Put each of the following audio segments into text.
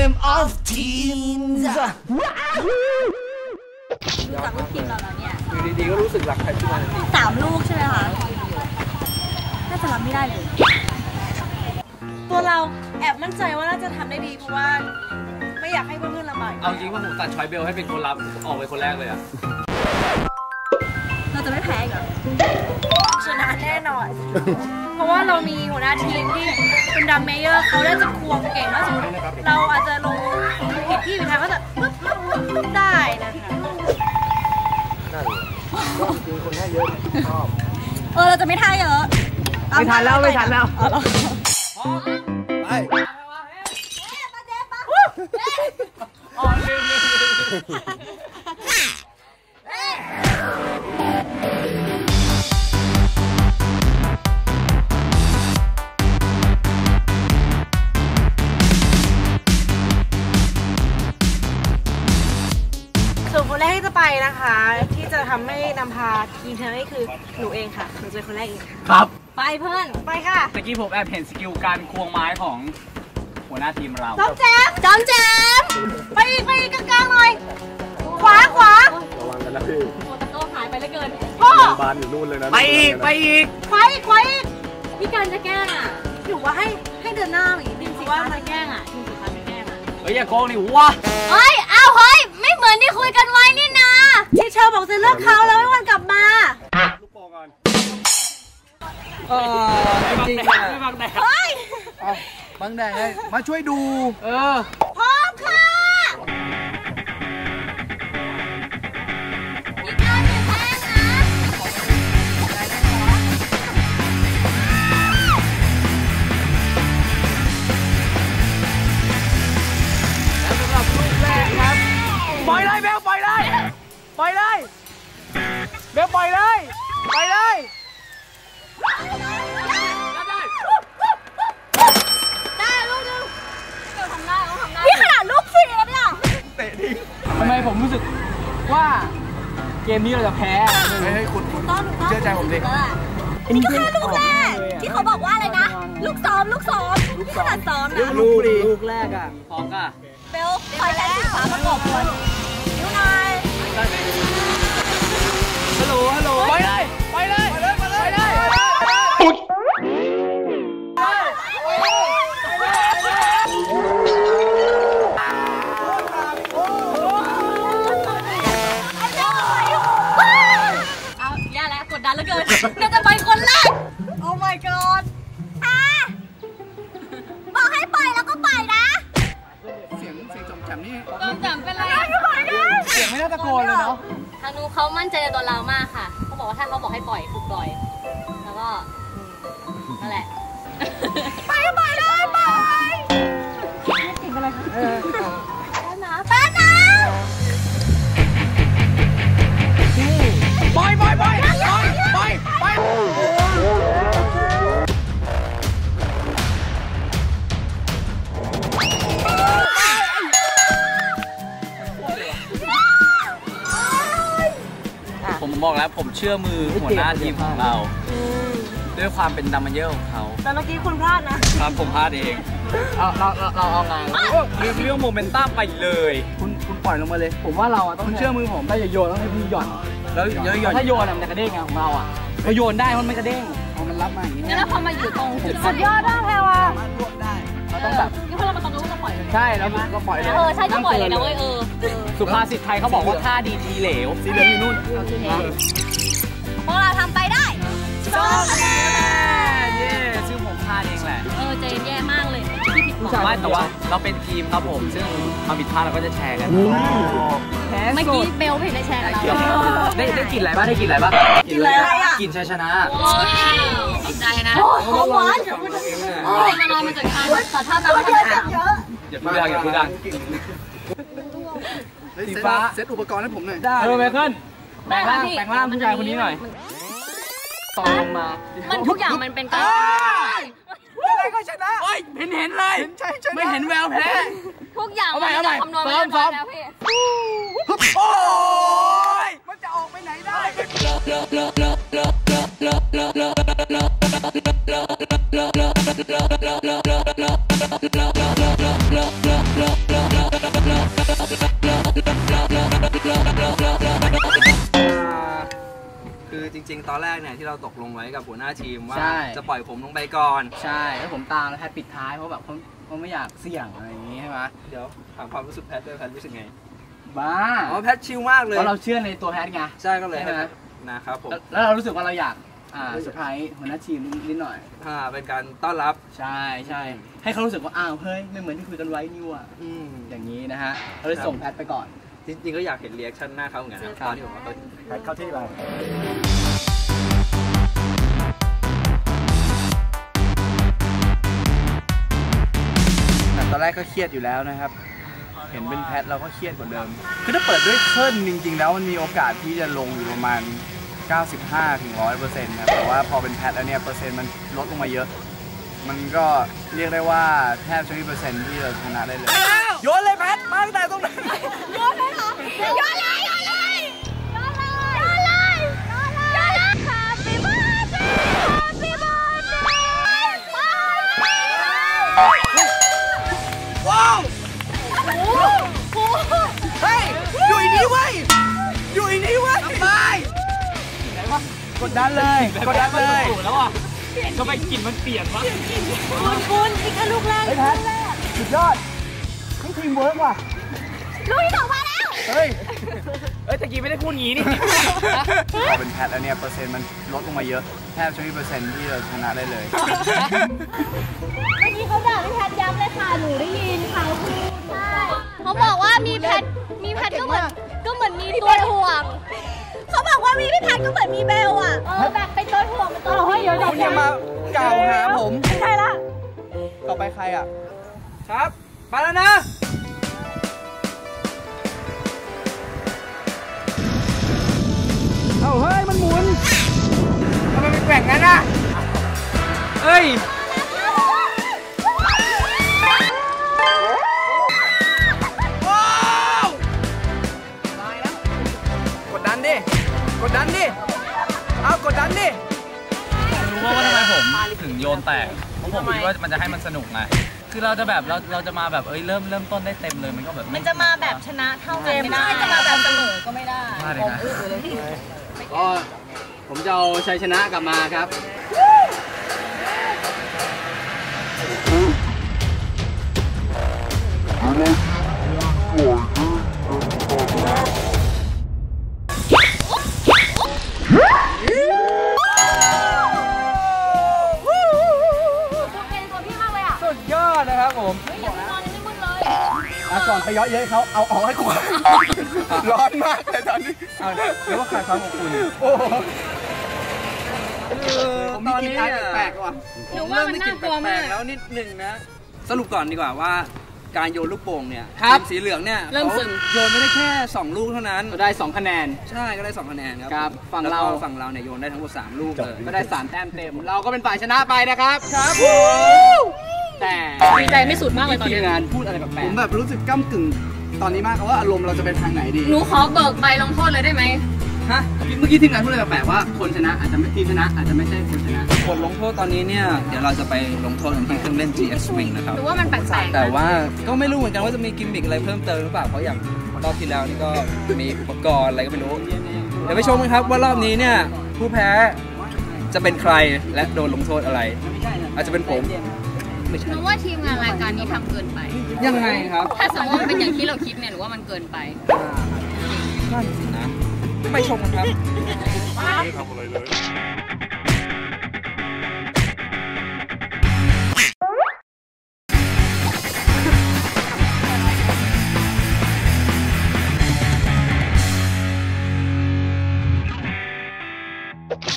Game of Teens ดูจากลูกทีมเราแล้วเนี่ยอยู่ดีๆก็รู้สึกรักใครขึ้นมาทันทีสามลูกใช่ไหมคะน่าจะรับไม่ได้เลย ตัวเราแอบมั่นใจว่าน่าจะทำได้ดีเพราะว่า ไม่อยากให้เพื่อนๆลำบากเอาจริงว่าผมตัดชอยเบลให้เป็นคนรับออกไปคนแรกเลยอะเราจะไม่แพ้อีกเหรอ ชนะแน่นอน เพราะว่าเรามีหัวหน้าทีมที่เป็นดรัมเมเยอร์เขาได้จะควงเก่งถ้าสมมติเราอาจจะลงผิดที่ผิดทางก็จะปึ๊บปึ๊บปึ๊บปึ๊บได้นะคะนั่นเลยจริงๆคนให้เยอะชอบเออเราจะไม่ท่าเยอะไม่ทันแล้วไม่ทันแล้วเอาเหรอไปอ๋อลืม นะคะที่จะทำให้นำพาทีมชนะนี่คือหนูเองค่ะหนูจะเป็นคนแรกเองค่ะครับไปเพื่อนไปค่ะตะกี้ผมแอบเห็น skill การควงไม้ของหัวหน้าทีมเรา จอมแจมจอมแจมไปอีกไปอีกกลางๆหน่อย ขวาขวาระวังกันนะพี่โอ้ตะโก้หายไปแล้วเกินพ่อบานอยู่นู่นเลยนะไปอีกไปอีกขวาอีกขวาอีกพี่การจะแกล้งอะหนูว่าให้ให้เดินหน้าอีกนิดสิสิว่าว่ามัมันแกล้งอะทีมสุดท้ายมันแกล้งอะเฮ้ยอย่าโกงดิวะเฮ้ยเอาเฮ้ยไม่เหมือนที่คุยกันไว้นี่ นะที่เชอร์บอกจะเลิกเขาแล้วไม่วันกลับมา ลูกโป่งก่อนเออจริงๆอะไม่ฟังแต่เฮ้ย เอาบางแดงไงมาช่วยดู เออ มนี้เราจะแพ้เฮ้ยคุณถูกต้องถูกต้องเชื่อใจผมดินี่ก็แค่ลูกแรก ที่เขาบอกว่าอะไรนะ ลูกซ้อมลูกซ้อมนี่ขนาดซ้อมนะลูกลูกแรกอะพร้อมก่ะเบลคอยแทนสีฟ้าประกบคนนิ้วนายฮัลโหลฮัลโหล ตะโกนเลยเนาะทางนู้นเขามั่นใจในตัวเรามากค่ะเขาบอกว่าถ้าเขาบอกให้ปล่อยคือปล่อย แล้วก็นั่นแหละ ไปปล่อยเลยปล่อยเก่งอะไรคะแป๊บนะแป๊บนะ แล้วผมเชื่อมือหัวหน้าทีมของเรา ด้วยความเป็นดรัมเมเยอร์ของเขาแต่เมื่อกี้คุณพลาดนะครับผมพลาดเองเราเราเราเราเอาไงลืมเรื่องโมเมนตัมไปเลย คุณคุณปล่อยลงมาเลย ผมว่าเราอะต้องเชื่อมือผมถ้าอย่าโยนต้องให้พี่หย่อน แล้วเยอะหย่อนถ้าโยนอะมันจะกระเด้งไงของเราอะพอโยนได้มันไม่กระเด้งเอามันรับมาอย่างนี้แล้วพอมาอยู่ตรงจุดสุดยอดมากแพรวา สามารถรวบได้เราต้องแบบนี่พอเรามาตรงนู้นเราปล่อยเลยใช่แล้วก็ปล่อยเลยเออใช่ก็ปล่อยเลยนะเว้ยเออสุภาษิตไทยเขาบอกว่าท่าดีทีเหลวสีเหลืองอยู่นู่นพวกเราทำไปได้สองคะแนนเย้ซึ่งผมพลาดเองแหละเออใจแย่มากเลยที่ผิดหวังไม่แต่ว่าเราเป็นทีมครับผม ซึ่งความผิดพลาดเราก็จะแชร์กันแพ้ เมื่อสุกี้ดเบลไม่เห็นได้แชร์กับเราได้ได้กลิ่นอะไรบ้างได้กลิ่นอะไรบ้างกินอะไรอะกลิ่นชัยชนะว้าวตกใจนะหอมหวานเดี๋ยวมันจะมันรอมันจากการตัดภาพตามมาตรฐานอย่าพูดดังอย่าพูดดังสีฟ้าเซตอุปกรณ์ให้ผมหน่อยได้เออไมเคิลแปลงร่างแปลงร่างผู้ชายคนนี้หน่อยตอนลงมา มันทุกอย่างมันเป็นการอะไรก็ชนะเฮ้ยเห็นเห็นเลยเห็นใช่ชนะไม่เห็นแววแพ้ ทุกอย่างเอาใหม่มันเอาใหม่คำนวณซ้อมซ้อมแล้วพี่ โอ้ยมันจะออกไปไหนได้คือจริง ๆ ตอนแรกเนี่ยที่เราตกลงไว้กับหัวหน้าทีมว่าจะปล่อยผมลงไปก่อน ใช่แล้วผมตามแล้วแพทปิดท้ายเพราะแบบเขาเไม่อยากเสี่ยงอะไรอย่างนี้ใช่ไหมเดี๋ยวถามความรู้สึกแพทด้วยแพทย์รู้สึกไง บ้าอ๋อแพทชิลมากเลยเพราะเราเชื่อในตัวแพทไงใช่ก็เลยใช่ไหมนะครับผมแล้วแล้วเรารู้สึกว่าเราอยากอ่าเซอร์ไพรส์หัวหน้าทีมนิดหน่อยอ่าเป็นการต้อนรับใช่ใช่ให้เขารู้สึกว่าอ้าวเฮ้ยไม่เหมือนที่คุยกันไว้นี่หว่ะอืมอย่างนี้นะฮะเราเลยส่งแพทไปก่อน จริงๆก็อยากเห็น reaction หน้าเขาเหมือนกันนะครับตอนที่ผมว่าเขาแพทเข้าที่ไปแต่ตอนแรกก็เครียดอยู่แล้วนะครับ เห็นเป็นแพทเราก็เครียดกว่าเดิม คือถ้าเปิดด้วยเคิร์นจริง ๆ แล้วมันมีโอกาสที่จะลงอยู่ประมาณ 95ถึง100เปอร์เซ็นต์ครับแต่ว่าพอเป็นแพทแล้วเนี่ยเปอร์เซ็นต์มันลดลงมาเยอะ มันก็เรียกได้ว่าแทบจะไม่มีเปอร์เซ็นต์ที่จะชนะได้เลย โยนเลยแพทมาตั้งแต่ตรงนั้น โยนเลยเหรอโยนเลยโยนเลย ไปกลิ่นมันเปลี่ยนวะคุณคุณอีกแค่ลูกแรกลูกแรกสุดยอดนี่ทีมเวิร์กว่ะลูกที่สองมาแล้ว เฮ้ย เอ้ยตะกี้ไม่ได้พูดงี้นี่พอเป็นแพทแล้วเนี่ยเปอร์เซ็นต์มันลดลงมาเยอะแทบจะไม่มีเปอร์เซ็นต์ที่จะชนะได้เลยเมื่อกี้เขาด่าพี่แพทย้ำเลยค่ะหนูได้ยินเขาพูดใช่เขาบอกว่ามีแพทมีแพทก็เหมือนก็เหมือนมีตัวถ่วงเขาบอกว่ามีพี่แพทก็เหมือนมีเบลอะเออแบบเป็นตัวถ่วงเป็นตัวถ่วงเดี๋ยวคุณอย่ามากล่าวหาผมไม่ใช่ละต่อไปใครอะ ครับไปแล้วนะ แกว่งงั้นอะเฮ้ยว้าวกดดันดิ กดดันดิ เอากดดันดิ รู้ว่าทำไมผมถึงโยนแตกเพราะผมคิดว่ามันจะให้มันสนุกไง คือเราจะแบบเราเราจะมาแบบเอ้ยเริ่มเริ่มต้นได้เต็มเลยมันก็แบบมันจะมาแบบชนะเท่ากันไม่ได้ จะมาแบบเสมอก็ไม่ได้พลาดเลยนะก็ ผมจะเอาชัยชนะกลับมาครับคุณเป็นตัวพี่มากเลยอะสุดยอดนะครับผมเฮ้ยอย่าเพิ่งนอนยังไม่มึนเลยอะก่อนไปเย้อยเย้ยเขาเอาออกให้กูร้อนมากเลยตอนนี้ เอาเดี๋ยวว่าขาดความอบอุ่น โอ้โห ผมมีกลิ่นอายแปลกๆว่ะหนูว่ามันน่ากลัวมากเริ่ได้ลิ่นแปลๆแล้วนิดหนึ่งนะ สรุปก่อนดีกว่าว่าการโยนลูกโป่งเนี่ยครับทีมสีเหลืองเนี่ยเริ่มซึมขาโยนไม่ได้แค่ 2 ลูกเท่านั้นก็ได้ 2 คะแนน ใช่ก็ได้ 2 คะแนนครับครับฝั่งแล้วก็เราฝั่งเราเนี่ยโยนได้ทั้งหมด 3 ลูกเลยก็ได้ 3 แต้มเต็ม เราก็เป็นฝ่ายชนะไปนะครับ ครับแต่ดีใจไม่สุดมากเลยตอนทีนี้มงานพูดอะไรแปลผกมแบบรู้สึกก้ากึ่งตอนนี้มากครับว่าอารมณ์เราจะไปทางไหนดี หนูขอเบิกใบลงโทษเลยได้ไหมๆ ฮะเมื่อกี้ทีมงานพูดอะไรแปลกๆว่าคนชนะอาจจะไม่ทีมชนะอาจจะไม่ใช่คนชนะบทลงโทษตอนนี้เนี่ยเดี๋ยวเราจะไปลงโทษกันที่เครื่องเล่น GX Swing นะครับหนูว่ามันแปลกๆแต่นะว่าก็ไม่รู้เหมือนกันว่าจะมีกิมมิกอะไรเพิ่มเติมหรือเปล่าเพราะอย่างรอบที่แล้วนี่ก็มีอุปกรณ์อะไรก็ไม่รู้ เดี๋ยวไปชมกันครับว่ารอบนี้เนี่ยผู้แพ้จะเป็นใครและโดนลงโทษอะไร อาจจะเป็นผมไม่หใช่นูว่าทีมงานรายการนี้ทำเกินไป ยังไงครับถ้าสมมติมันเป็นอย่างที่เราคิดเนี่ยหนูว่ามันเกินไป นั่นสินะ ไปชมกันครับ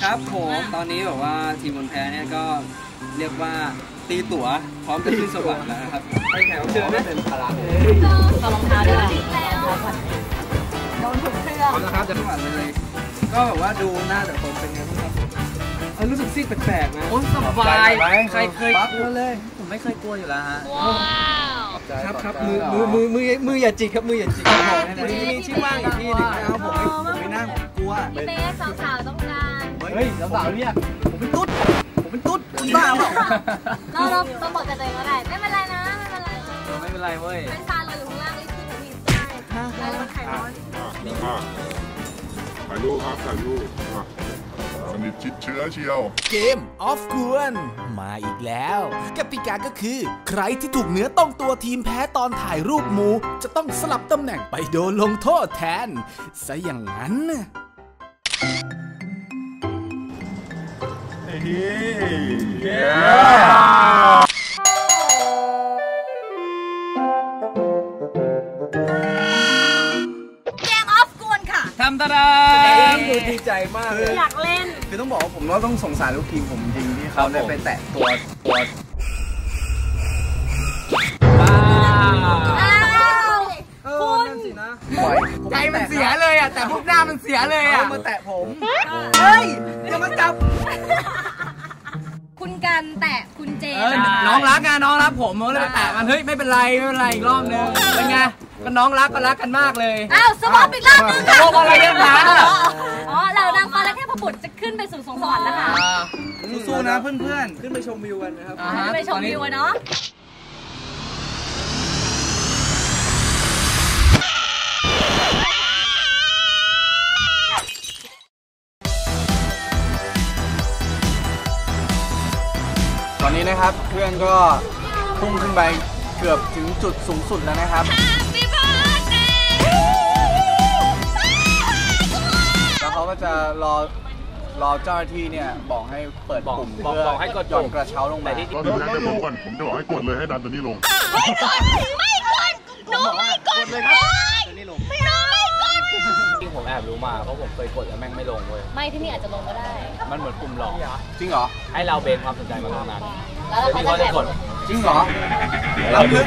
ครับผมตอนนี้แบบว่าทีมคนแพ้เนี่ยก็เรียกว่าตีตั๋วพร้อมจะขึ้นสวรรค์แล้วนะครับไปแขกรับเชิญนะเป็นพลังเอารองเท้าด้วยเอา ละครับจะขึ้นสวรรค์เลย ก็แบบว่าดูหน้าแต่คนเป็นไงบ้างครับเออรู้สึกซีดแปลกๆนะโอ้สบายใครเคยปั๊บกลัวเลย ผมไม่เคยกลัวอยู่แล้วฮะว้าวครับครับมือมือมือมือมืออย่าจิกครับมืออย่าจิกครับผมมันจะมีที่ว่างอยู่ที่หนึงนะครับผมไม่ไม่นั่งกลัวพี่เบสสาวๆต้องการเฮ้ยสาวๆเรียกผมเป็นตุ๊ดผมเป็นตุ๊ดคุณบ้าเปล่าเราเราเราบอกกับตัวเองก็ได้ไม่เป็นไรนะไม่เป็นไรนะไม่เป็นไรเว้ยเป็นฟานเราอยู่ข้างล่างนี่ คือผมผิดได้แล้วมันไข่ร้อนถ่ายรูปครับถ่ายรูปอะสนิทชิดเชื้อเชียว เกมออฟกวนมาอีกแล้วกติกาก็คือ ใครที่ถูกเนื้อต้องตัวทีมแพ้ตอนถ่ายรูปหมู จะต้องสลับตำแหน่งไปโดนลงโทษแทนซะอย่างนั้นน่ะเมากเลยอยากเล่น คือต้องบอกว่าผมว่าต้องสงสารลูกทีมผมจริงที่เขาได้ไปแตะตัวตัวอ้าวเออนั่นสินะปล่อยใจมันเสียเลยอะแต่พวกหน้ามันเสียเลยเขาอะมาแตะผมเฮ้ยอย่ามาจับคุณกันแตะคุณเจเออน้องรักไงน้องรักผมผมเลยไปแตะมันเฮ้ยไม่เป็นไรไม่เป็นไรอีกรอบนึงเป็นไง ก็น้องรักก็รักกันมากเลยอ้าวสวอปอีกรอบนึงค่ะสวอปอะไรกันนะอ๋อเหล่านางฟ้าและเทพบุตรจะขึ้นไปสู่สวงสวรรค์แล้วค่ะสู้ๆนะเพื่อนขึ้นไปชมวิวกันนะครับอ่าฮะไปชมวิวอะเนาะๆตอนนี้นะครับเพื่อนก็พุ่งขึ้นไปเกือบถึงจุดสูงสุดแล้วนะครับ จะรอรอเจ้าหน้าที่เนี่ยบอกให้เปิดปุ่มบอกเพื่อบอกให้กดหย่อนปุ่ม กระเช้าลงมาแต่ที่ก็ถึงนั่งได้ผมก่อนผมจะบอกให้กดเลยให้ดันตัวนี้ลงที่ผมแอบรู้มาเพราะผมเคยกดแล้วแม่งไม่ลงเว้ยไม่ที่นี่อาจจะลงก็ได้ มันเหมือนปุ่มหลอกจริงเหรอ ให้เราเบนความสนใจมาตรงนั้นแล้วเราพี่ก็ก็จะจะแอบกดจริงเหรอรับลึก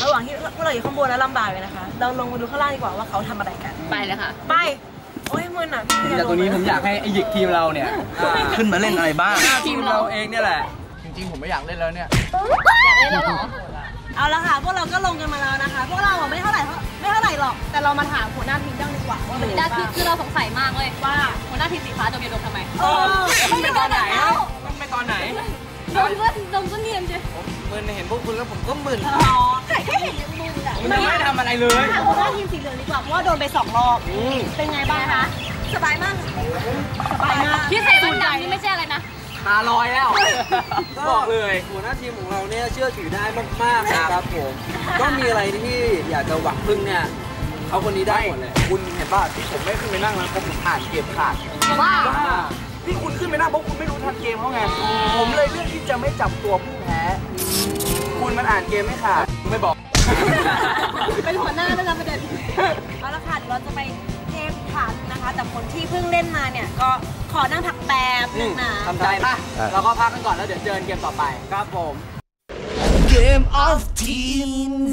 ระหว่างที่พวกเราอยู่ข้างบนแล้วลำบากเลยนะคะ เราลงมาดูข้างล่างดีกว่าว่าเขาทำอะไรกัน ไปเลยค่ะ ไป โอ้ยมึนอะพี่จากตรงนี้ผมอยากให้ไอหยิกทีมเราเนี่ยอ่าขึ้นมาเล่นอะไรบ้างทีมเราเองเนี่ยแหละ จริงๆผมไม่อยากเล่นแล้วเนี่ย อยากเล่นแล้วเหรอ เอาละค่ะ พวกเราก็ลงกันมาแล้วนะคะ พวกเราอะไม่เท่าไหร่เท่าไม่เท่าไหร่หรอก แต่เรามาถามหัวหน้าทีมบ้างดีกว่าว่าเป็นยังไงได้คือบ้างคือเราสงสัยมากเลยว่าหัวหน้าทีมสีฟ้าโดนเมียดมทำไมเออมันไปตอนไหนอะมันไปตอนไหน ดมก็ดมก็เนียนใช่มึนเห็นพวกคุณแล้วผมก็มึนอ๋อไข่ก็เห็นยังมึนอะมันยังไม่ได้ทำอะไรเลยถามหัวหน้าทีมสีเหลืองดีกว่าเพราะว่าโดนไปสองรอบเป็นไงบ้างคะสบายมากสบายมากพี่ใส่บันดำนี่ไม่ใช่อะไรนะตาลอยแล้วบอกเลยหัวหน้าทีมของเราเนี่ยเชื่อถือได้มากๆนะครับผมก็มีอะไรที่อยากจะหวังพึ่งเนี่ยเขาคนนี้ได้หมดเลยคุณเห็นป่ะที่ผมไม่ขึ้นไปนั่งแล้วผมอ่านเกมขาดว่า ที่คุณขึ้นไปนั่งเพราะคุณไม่รู้ทันเกมเขาไง ผมเลยเลือกที่จะไม่จับตัวผู้แพ้ คุณมันอ่านเกมไม่ขาดไม่บอก เป็นหัวหน้าด้วยนะประเด็น เอาละค่ะเดี๋ยวเราจะไปเทปฐานนะคะ แต่คนที่เพิ่งเล่นมาเนี่ยก็ขอนั่งพักแป๊บนึงนะ ทำใจป่ะเราก็พักกันก่อนแล้วเดี๋ยวเจอกันเกมต่อไปครับผม Game of Teams